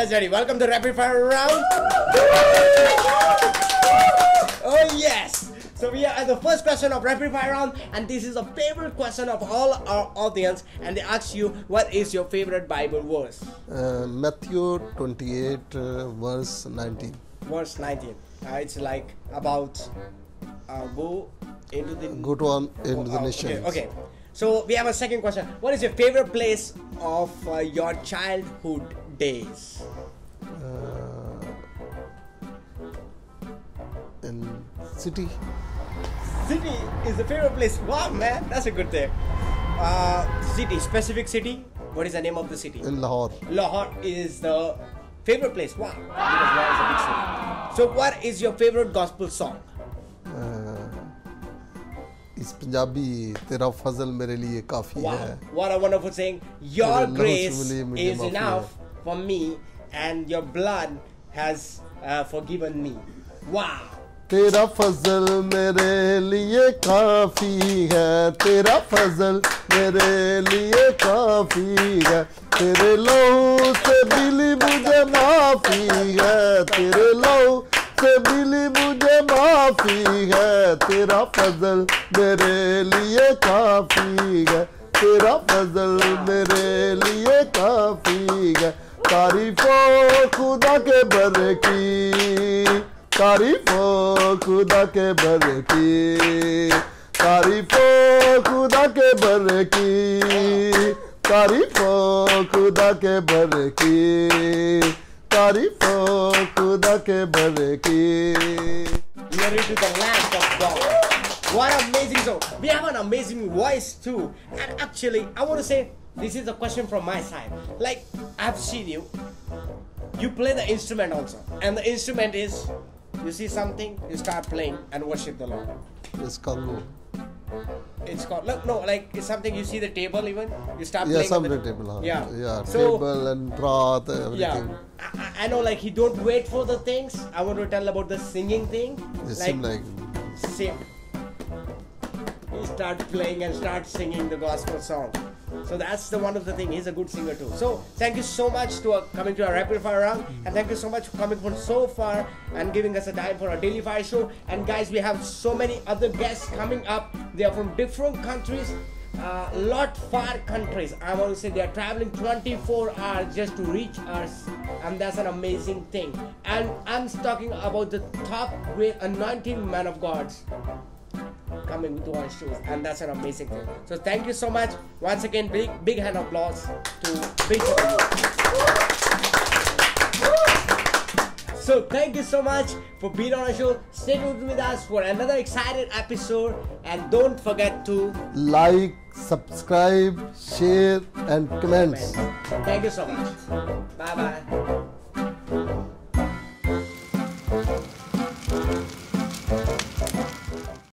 Yes, Daddy. Welcome to Rapid Fire Round. oh yes. So we are at the first question of Rapid Fire Round, and this is a favorite question of all our audience. And they ask you, what is your favorite Bible verse? Uh, Matthew 28, uh, verse 19. Verse 19. Uh, it's like about uh, go into the Go to on into the Oh, nations. Okay, okay. So we have a second question. What is your favorite place of uh, your childhood days? Uh, in city, City is the favorite place. Wow, man, that's a good thing. Uh, city, specific city. What is the name of the city? in Lahore. Lahore is the favorite place. Wow, because Lahore is a big city. So, what is your favorite gospel song? Uh, इस पंजाबी तेरा फजल मेरे लिए काफी Wow, है what a wonderful saying. Your तेरे लहू से grace मिली मुझे is माफी enough for me, and your blood has uh, forgiven me. Wow. तेरा फजल मेरे लिए काफी है तेरा फजल मेरे लिए काफी है तेरे लहू से मिली मुझे माफी है तेरे लहू से मिली मुझे माफी है तेरा फजल मेरे लिए काफी है तेरा फजल मेरे लिए काफी है तारीफो खुदा के बर की तारीफो खुदा के बर की तारीफो खुदा के बर की तारीफो खुदा के बर की तारीफो खुदा के बर की We are into the land of God. What an amazing song. We have an amazing voice too. And actually, I want to say this is a question from my side. Like, I've seen you. You play the instrument also. And the instrument is you see something, you start playing and worship the Lord. It's called. It's called no, no. Like it's something you see the table even you start. Yeah, some the table. Yeah, yeah. So, table and broth, everything. Yeah, I, I, know. Like he don't wait for the things. I want to tell about the singing thing. It like, seems like same. He start playing and start singing the gospel song. So that's the one of the thing. He's a good singer too. So thank you so much to uh, coming to our rapid fire round, and thank you so much for coming from so far and giving us a time for our daily fire show. And guys, we have so many other guests coming up. They are from different countries. Uh, lot far countries. I want to say they are traveling 24 hours just to reach us, and that's an amazing thing. And I'm talking about the top great anointing man of God's coming to our shows and that's an amazing thing. So thank you so much. Once again big big hand of applause to big so thank you so much for being on our show. Stay tuned with us for another excited episode. And don't forget to like, subscribe, share, and comment. thank you so much. Bye bye